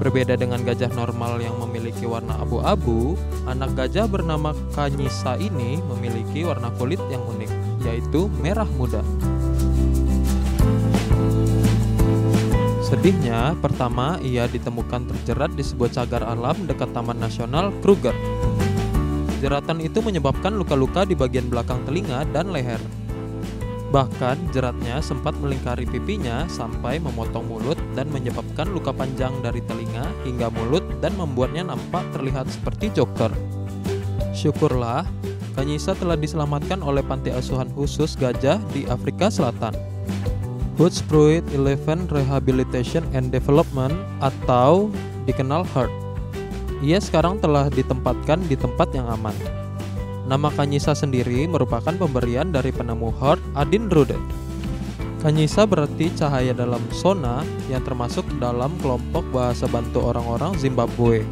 Berbeda dengan gajah normal yang memiliki warna abu-abu, anak gajah bernama Kanyisa ini memiliki warna kulit yang unik, yaitu merah muda. Sedihnya, pertama ia ditemukan terjerat di sebuah cagar alam dekat Taman Nasional Kruger. Jeratan itu menyebabkan luka-luka di bagian belakang telinga dan leher. Bahkan jeratnya sempat melingkari pipinya sampai memotong mulut dan menyebabkan luka panjang dari telinga hingga mulut dan membuatnya nampak terlihat seperti Joker. Syukurlah, Kanyisa telah diselamatkan oleh panti asuhan khusus gajah di Afrika Selatan. Hoedspruit Eleven Rehabilitation and Development atau dikenal HERD. Ia sekarang telah ditempatkan di tempat yang aman. Nama Kanyisa sendiri merupakan pemberian dari penemu Hort Adin Rude. Kanyisa berarti cahaya dalam sona yang termasuk dalam kelompok bahasa bantu orang-orang Zimbabwe.